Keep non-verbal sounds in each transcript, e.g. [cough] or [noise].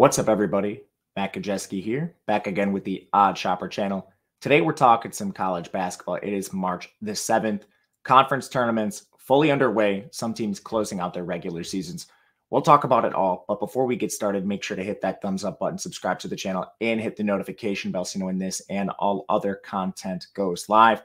What's up, everybody? Matt Gajewski here, back again with the OddsShopper channel. Today, we're talking some college basketball. It is March the 7th. Conference tournaments fully underway, some teams closing out their regular seasons. We'll talk about it all. But before we get started, make sure to hit that thumbs up button, subscribe to the channel, and hit the notification bell so you know when this and all other content goes live.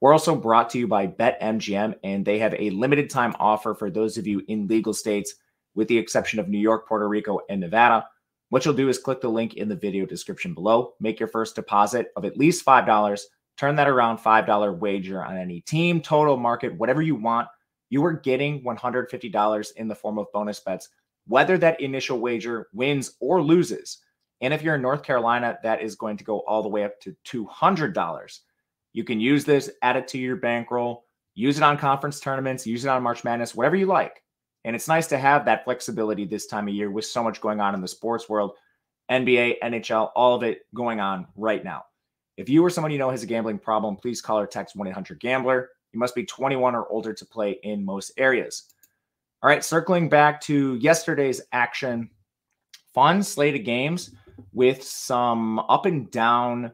We're also brought to you by BetMGM, and they have a limited time offer for those of you in legal states, with the exception of New York, Puerto Rico, and Nevada. What you'll do is click the link in the video description below, make your first deposit of at least $5, turn that around $5 wager on any team, total market, whatever you want. You are getting $150 in the form of bonus bets, whether that initial wager wins or loses. And if you're in North Carolina, that is going to go all the way up to $200. You can use this, add it to your bankroll, use it on conference tournaments, use it on March Madness, whatever you like. And it's nice to have that flexibility this time of year with so much going on in the sports world NBA, NHL, all of it going on right now. If you or someone you know has a gambling problem, please call or text 1 800 Gambler. You must be 21 or older to play in most areas. All right, circling back to yesterday's action, fun slate of games with some up and down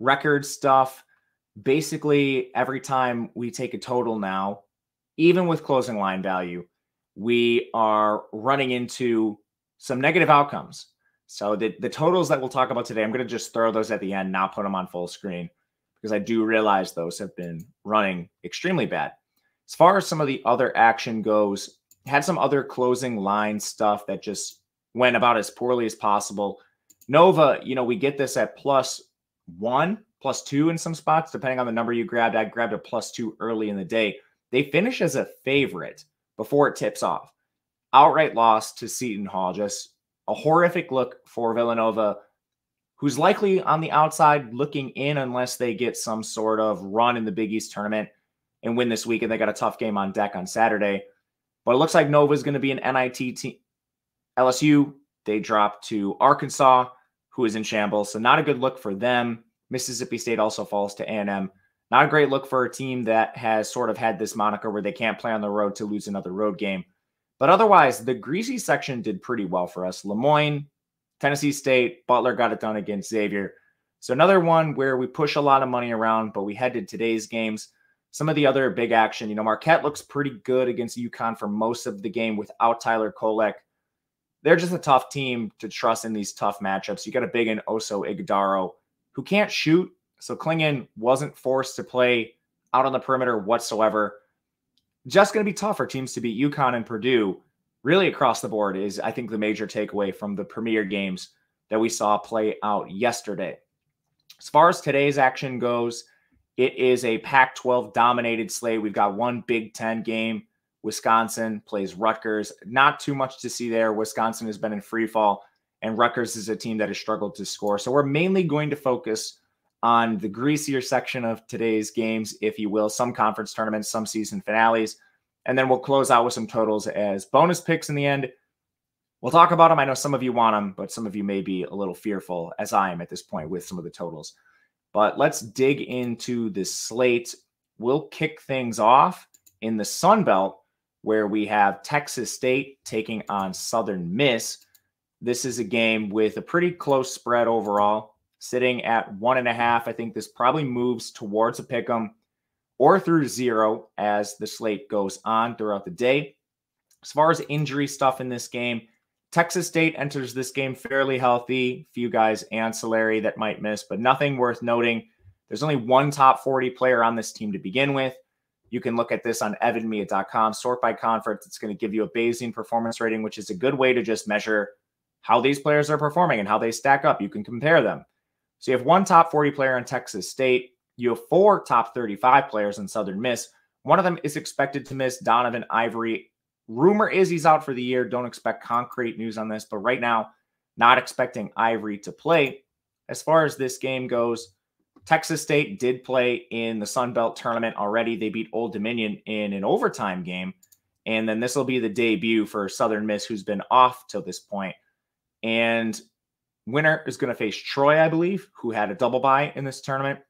record stuff. Basically, every time we take a total now, even with closing line value, we are running into some negative outcomes. So the, the totals that we'll talk about today, I'm going to just throw those at the end, not put them on full screen because I do realize those have been running extremely bad. As far as some of the other action goes, had some other closing line stuff that just went about as poorly as possible. Nova, you know, we get this at plus one, plus two in some spots, depending on the number you grabbed. I grabbed a plus two early in the day. They finish as a favorite before it tips off. Outright loss to Seton Hall, just a horrific look for Villanova, who's likely on the outside looking in unless they get some sort of run in the Big East tournament and win this week. And they got a tough game on deck on Saturday. But it looks like Nova is going to be an NIT team. LSU, they drop to Arkansas, who is in shambles. So not a good look for them. Mississippi State also falls to A&M. Not a great look for a team that has sort of had this moniker where they can't play on the road to lose another road game. But otherwise, the greasy section did pretty well for us. Le Moyne, Tennessee State, Butler got it done against Xavier. So another one where we push a lot of money around, but we head to today's games. Some of the other big action, you know, Marquette looks pretty good against UConn for most of the game without Tyler Kolek. They're just a tough team to trust in these tough matchups. You got a big in Oso Ighodaro who can't shoot, so Clingan wasn't forced to play out on the perimeter whatsoever. Just going to be tough for teams to beat UConn and Purdue really across the board is, I think, the major takeaway from the premier games that we saw play out yesterday. As far as today's action goes, it is a Pac 12 dominated slate. We've got one Big Ten game. Wisconsin plays Rutgers. Not too much to see there. Wisconsin has been in free fall, and Rutgers is a team that has struggled to score. So we're mainly going to focus on the greasier section of today's games, if you will, some conference tournaments, some season finales. And then we'll close out with some totals as bonus picks in the end. We'll talk about them. I know some of you want them, but some of you may be a little fearful, as I am at this point with some of the totals. But let's dig into the slate. We'll kick things off in the Sun Belt, where we have Texas State taking on Southern Miss. This is a game with a pretty close spread overall sitting at one and a half. I think this probably moves towards a pick 'em or through zero as the slate goes on throughout the day. As far as injury stuff in this game, Texas State enters this game fairly healthy. Few guys ancillary that might miss, but nothing worth noting. There's only one top 40 player on this team to begin with. You can look at this on evanmiya.com, sort by conference. It's going to give you a Bayesian performance rating, which is a good way to just measure how these players are performing and how they stack up. You can compare them. So you have one top 40 player in Texas State. You have four top 35 players in Southern Miss. One of them is expected to miss Donovan Ivory. Rumor is he's out for the year. Don't expect concrete news on this, but right now, not expecting Ivory to play. As far as this game goes, Texas State did play in the Sun Belt tournament already. They beat Old Dominion in an overtime game. And then this will be the debut for Southern Miss, who's been off till this point. And Winner is going to face Troy, I believe, who had a double bye in this tournament.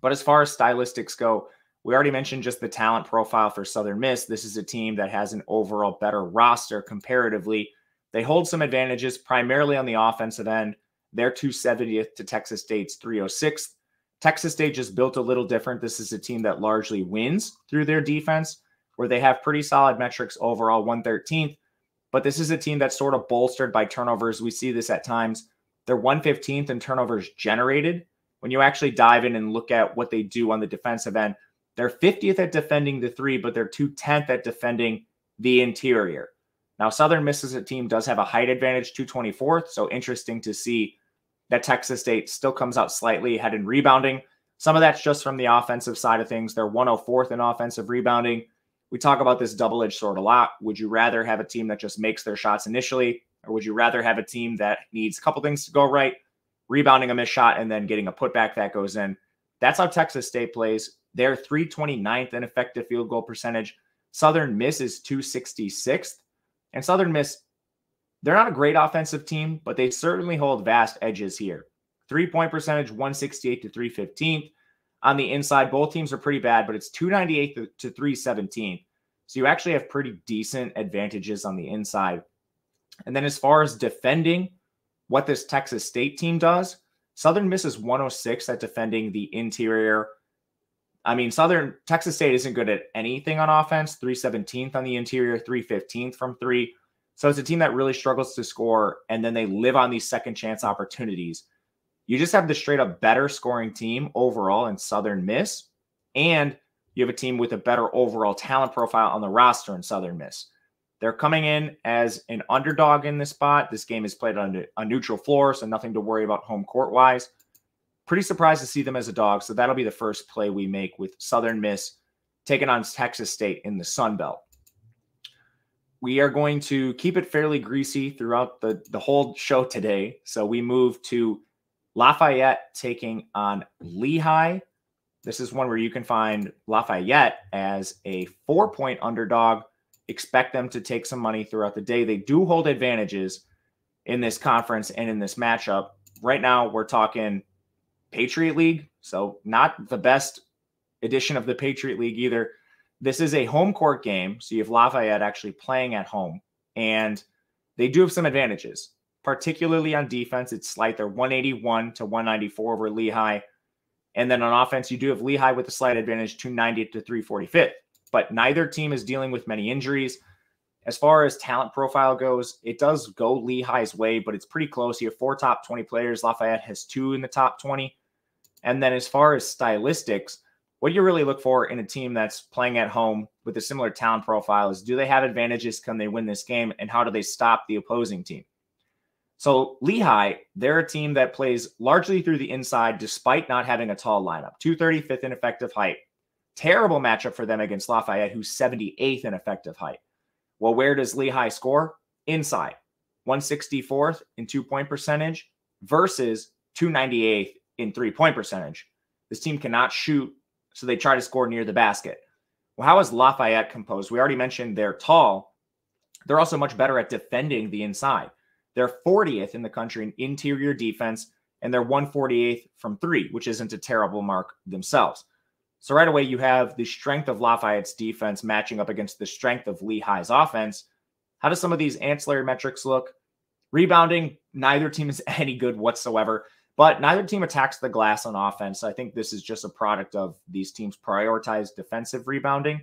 But as far as stylistics go, we already mentioned just the talent profile for Southern Miss. This is a team that has an overall better roster comparatively They hold some advantages primarily on the offensive end. They're 270th to Texas State's 306th. Texas State just built a little different. This is a team that largely wins through their defense, where they have pretty solid metrics overall, 113th. But this is a team that's sort of bolstered by turnovers. We see this at times. They're 115th in turnovers generated. When you actually dive in and look at what they do on the defensive end, they're 50th at defending the three, but they're 210th at defending the interior. Now, Southern Miss as a team does have a height advantage, 224th. So interesting to see that Texas State still comes out slightly ahead in rebounding. Some of that's just from the offensive side of things. They're 104th in offensive rebounding. We talk about this double edged sword a lot. Would you rather have a team that just makes their shots initially, or would you rather have a team that needs a couple things to go right, rebounding a missed shot, and then getting a putback that goes in? That's how Texas State plays. They're 329th in effective field goal percentage. Southern Miss is 266th. And Southern Miss, they're not a great offensive team, but they certainly hold vast edges here. Three point percentage, 168 to 315. On the inside, both teams are pretty bad, but it's 298 to 317. So you actually have pretty decent advantages on the inside. And then as far as defending, what this Texas State team does, Southern Miss is 106 at defending the interior. I mean, Southern Texas State isn't good at anything on offense, 317th on the interior, 315th from three. So it's a team that really struggles to score, and then they live on these second chance opportunities. You just have the straight up better scoring team overall in Southern Miss, and you have a team with a better overall talent profile on the roster in Southern Miss. They're coming in as an underdog in this spot. This game is played on a neutral floor, so nothing to worry about home court wise. Pretty surprised to see them as a dog. So that'll be the first play we make with Southern Miss taking on Texas State in the Sun Belt. We are going to keep it fairly greasy throughout the, the whole show today. So we move to Lafayette taking on Lehigh. This is one where you can find Lafayette as a four point underdog. Expect them to take some money throughout the day. They do hold advantages in this conference and in this matchup. Right now, we're talking Patriot League. So, not the best edition of the Patriot League either. This is a home court game. So, you have Lafayette actually playing at home, and they do have some advantages, particularly on defense. It's slight. They're 181 to 194 over Lehigh. And then on offense, you do have Lehigh with a slight advantage, 290 to 345. But neither team is dealing with many injuries. As far as talent profile goes, it does go Lehigh's way, but it's pretty close. You have four top 20 players. Lafayette has two in the top 20. And then as far as stylistics, what you really look for in a team that's playing at home with a similar talent profile is do they have advantages? Can they win this game? And how do they stop the opposing team? So Lehigh, they're a team that plays largely through the inside despite not having a tall lineup. 235th in effective height. Terrible matchup for them against Lafayette, who's 78th in effective height. Well, where does Lehigh score? Inside. 164th in two point percentage versus 298th in three point percentage. This team cannot shoot, so they try to score near the basket. Well, how is Lafayette composed? We already mentioned they're tall. They're also much better at defending the inside. They're 40th in the country in interior defense, and they're 148th from three, which isn't a terrible mark themselves. So right away, you have the strength of Lafayette's defense matching up against the strength of Lehigh's offense. How do some of these ancillary metrics look? Rebounding, neither team is [laughs] any good whatsoever, but neither team attacks the glass on offense. I think this is just a product of these teams prioritize defensive rebounding.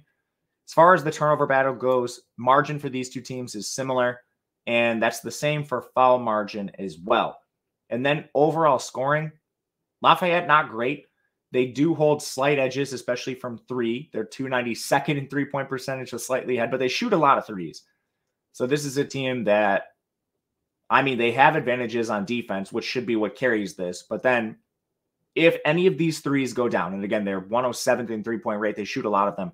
As far as the turnover battle goes, margin for these two teams is similar, and that's the same for foul margin as well. And then overall scoring, Lafayette not great, they do hold slight edges, especially from three. They're 292nd in three point percentage, so slightly ahead, but they shoot a lot of threes. So this is a team that, I mean, they have advantages on defense, which should be what carries this. But then if any of these threes go down, and again, they're 107th in three point rate, they shoot a lot of them.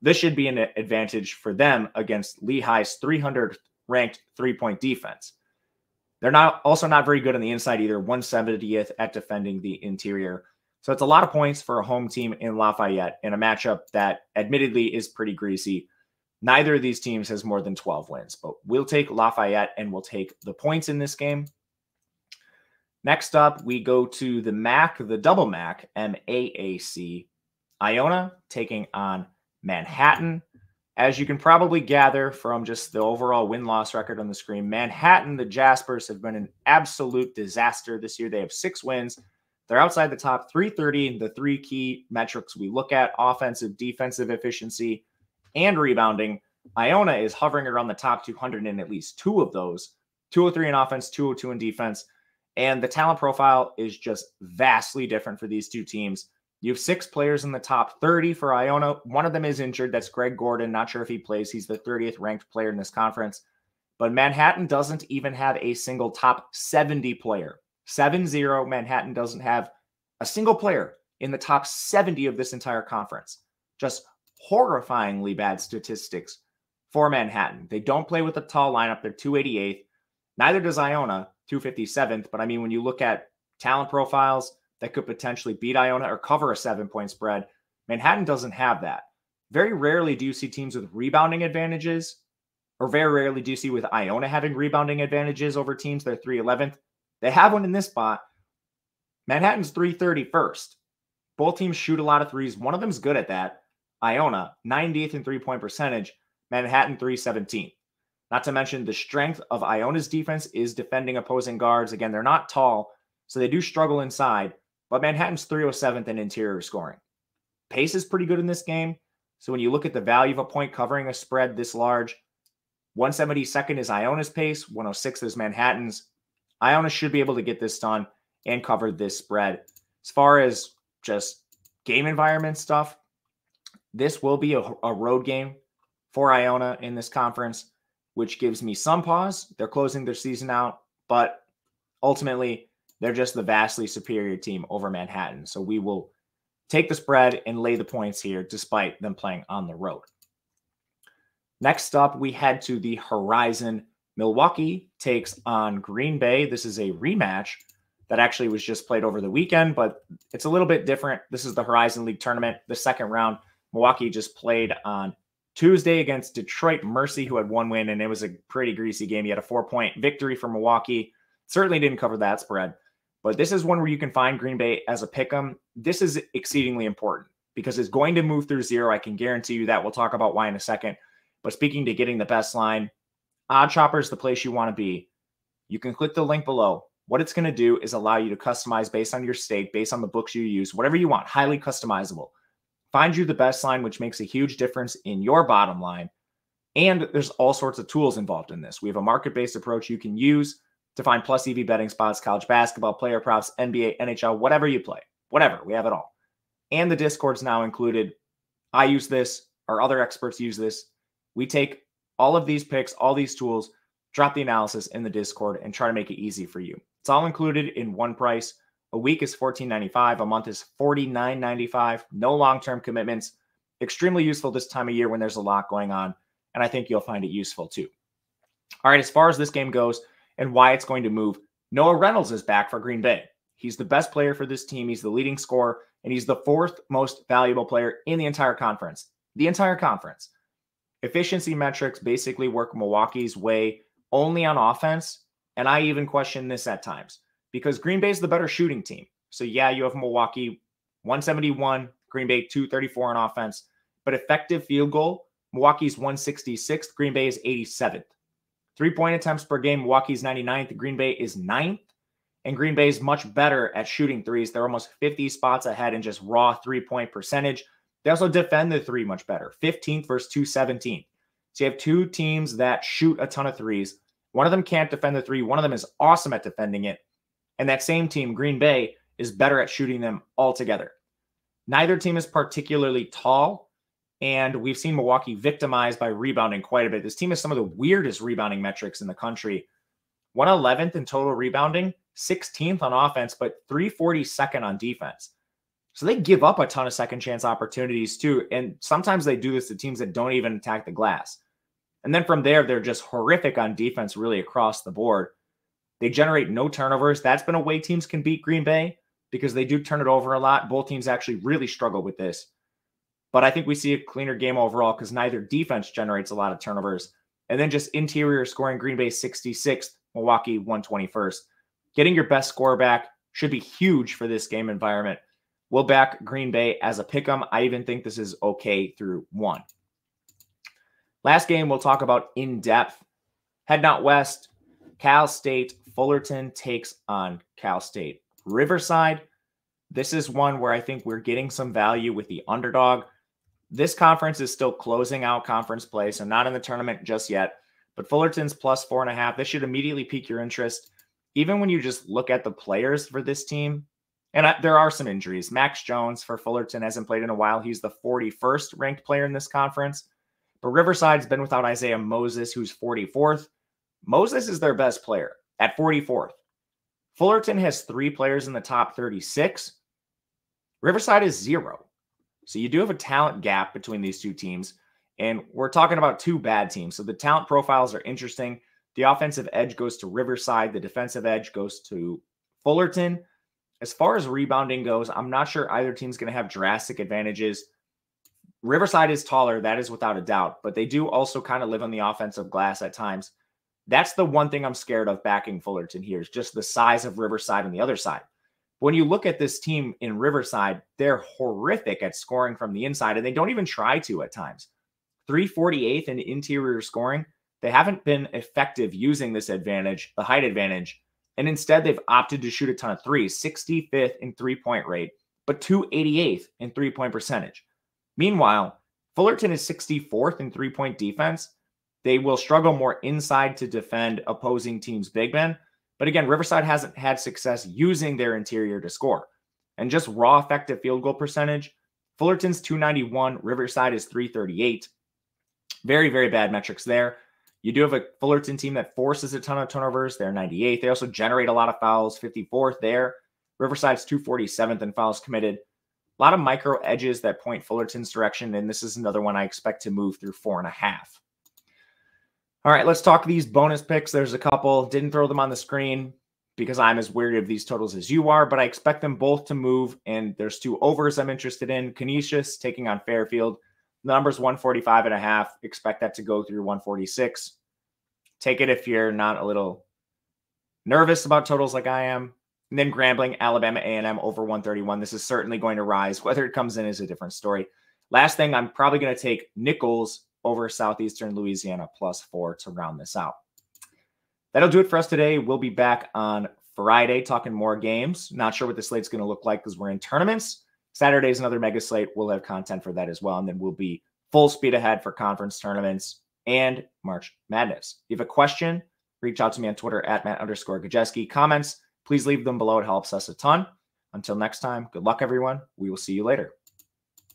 This should be an advantage for them against Lehigh's 300 ranked three point defense. They're not also not very good on the inside either, 170th at defending the interior. So it's a lot of points for a home team in Lafayette in a matchup that admittedly is pretty greasy. Neither of these teams has more than 12 wins, but we'll take Lafayette and we'll take the points in this game. Next up, we go to the MAC, the double MAC, MAAC. Iona taking on Manhattan. As you can probably gather from just the overall win loss record on the screen, Manhattan, the Jaspers, have been an absolute disaster this year. They have six wins. They're outside the top 330 in the three key metrics we look at offensive, defensive efficiency, and rebounding. Iona is hovering around the top 200 in at least two of those 203 in offense, 202 in defense. And the talent profile is just vastly different for these two teams. You have six players in the top 30 for Iona. One of them is injured. That's Greg Gordon. Not sure if he plays. He's the 30th ranked player in this conference. But Manhattan doesn't even have a single top 70 player. 7 0. Manhattan doesn't have a single player in the top 70 of this entire conference. Just horrifyingly bad statistics for Manhattan. They don't play with a tall lineup. They're 288th. Neither does Iona, 257th. But I mean, when you look at talent profiles that could potentially beat Iona or cover a seven point spread, Manhattan doesn't have that. Very rarely do you see teams with rebounding advantages, or very rarely do you see with Iona having rebounding advantages over teams. They're 311th. They have one in this spot. Manhattan's 331st. Both teams shoot a lot of threes. One of them's good at that. Iona, 90th in three point percentage. Manhattan, 317th. Not to mention the strength of Iona's defense is defending opposing guards. Again, they're not tall, so they do struggle inside, but Manhattan's 307th in interior scoring. Pace is pretty good in this game. So when you look at the value of a point covering a spread this large, 172nd is Iona's pace, 106 is Manhattan's. Iona should be able to get this done and cover this spread. As far as just game environment stuff, this will be a, a road game for Iona in this conference which gives me some pause. They're closing their season out, but ultimately, they're just the vastly superior team over Manhattan. So we will take the spread and lay the points here, despite them playing on the road. Next up, we head to the Horizon. Milwaukee takes on Green Bay. This is a rematch that actually was just played over the weekend, but it's a little bit different. This is the Horizon League tournament, the second round. Milwaukee just played on Tuesday against Detroit Mercy, who had one win, and it was a pretty greasy game. You had a four point victory for Milwaukee. Certainly didn't cover that spread, but this is one where you can find Green Bay as a pick 'em. This is exceedingly important because it's going to move through zero. I can guarantee you that. We'll talk about why in a second. But speaking to getting the best line, OddsShopper is the place you want to be. You can click the link below. What it's going to do is allow you to customize based on your state, based on the books you use, whatever you want, highly customizable find you the best line, which makes a huge difference in your bottom line. And there's all sorts of tools involved in this. We have a market based approach you can use to find plus EV betting spots, college basketball, player props, NBA, NHL, whatever you play, whatever. We have it all. And the Discord's now included. I use this, our other experts use this. We take all of these picks, all these tools, drop the analysis in the Discord, and try to make it easy for you. It's all included in one price. A week is $14.95. A month is $49.95. No long term commitments. Extremely useful this time of year when there's a lot going on. And I think you'll find it useful too. All right, as far as this game goes and why it's going to move, Noah Reynolds is back for Green Bay. He's the best player for this team. He's the leading scorer, and he's the fourth most valuable player in the entire conference. The entire conference. Efficiency metrics basically work Milwaukee's way only on offense. And I even question this at times because Green Bay is the better shooting team. So yeah, you have Milwaukee 171, Green Bay 234 on offense, but effective field goal, Milwaukee's 166th, Green Bay is 87th. Three point attempts per game, Milwaukee's 99th, Green Bay is 9th. And Green Bay is much better at shooting threes. They're almost 50 spots ahead in just raw three point percentage. They also defend the three much better 15th versus 217. So you have two teams that shoot a ton of threes. One of them can't defend the three, one of them is awesome at defending it. And that same team, Green Bay, is better at shooting them altogether. Neither team is particularly tall, and we've seen Milwaukee victimized by rebounding quite a bit. This team has some of the weirdest rebounding metrics in the country 111th in total rebounding, 16th on offense, but 342nd on defense. So they give up a ton of second chance opportunities too. And sometimes they do this to teams that don't even attack the glass. And then from there, they're just horrific on defense, really across the board. They generate no turnovers. That's been a way teams can beat Green Bay because they do turn it over a lot. Both teams actually really struggle with this. But I think we see a cleaner game overall because neither defense generates a lot of turnovers. And then just interior scoring Green Bay 66th, Milwaukee 121st. Getting your best score back should be huge for this game environment. We'll back Green Bay as a pick 'em. I even think this is okay through one. Last game we'll talk about in depth. Head out west, Cal State Fullerton takes on Cal State Riverside. This is one where I think we're getting some value with the underdog. This conference is still closing out conference play, so not in the tournament just yet. But Fullerton's plus four and a half. This should immediately pique your interest. Even when you just look at the players for this team, and I, there are some injuries. Max Jones for Fullerton hasn't played in a while. He's the 41st ranked player in this conference. But Riverside's been without Isaiah Moses, who's 44th. Moses is their best player at 44th. Fullerton has three players in the top 36. Riverside is zero. So you do have a talent gap between these two teams. And we're talking about two bad teams. So the talent profiles are interesting. The offensive edge goes to Riverside, the defensive edge goes to Fullerton. As far as rebounding goes, I'm not sure either team's going to have drastic advantages. Riverside is taller, that is without a doubt, but they do also kind of live on the offensive glass at times. That's the one thing I'm scared of backing Fullerton here is just the size of Riverside on the other side. When you look at this team in Riverside, they're horrific at scoring from the inside, and they don't even try to at times. 348th in interior scoring. They haven't been effective using this advantage, the height advantage, and instead they've opted to shoot a ton of threes, 65th in three point rate, but 288th in three point percentage. Meanwhile, Fullerton is 64th in three point defense, they will struggle more inside to defend opposing teams' big men. But again, Riverside hasn't had success using their interior to score. And just raw effective field goal percentage, Fullerton's 291, Riverside is 338. Very, very bad metrics there. You do have a Fullerton team that forces a ton of turnovers. They're 98. They also generate a lot of fouls, 54th there. Riverside's 247th in fouls committed. A lot of micro edges that point Fullerton's direction. And this is another one I expect to move through four and a half. All right, let's talk these bonus picks. There's a couple. Didn't throw them on the screen because I'm as weary of these totals as you are, but I expect them both to move. And there's two overs I'm interested in. Canisius taking on Fairfield. The number's 145 and a half. Expect that to go through 146. Take it if you're not a little nervous about totals like I am. And then Grambling, Alabama A&M over 131. This is certainly going to rise. Whether it comes in is a different story. Last thing, I'm probably going to take Nicholls over Southeastern Louisiana plus four to round this out. That'll do it for us today. We'll be back on Friday talking more games. Not sure what the slate's going to look like because we're in tournaments. Saturday is another mega slate. We'll have content for that as well. And then we'll be full speed ahead for conference tournaments and March Madness. If you have a question, reach out to me on Twitter at Matt underscore Gajewski. Comments, please leave them below. It helps us a ton. Until next time, good luck, everyone. We will see you later.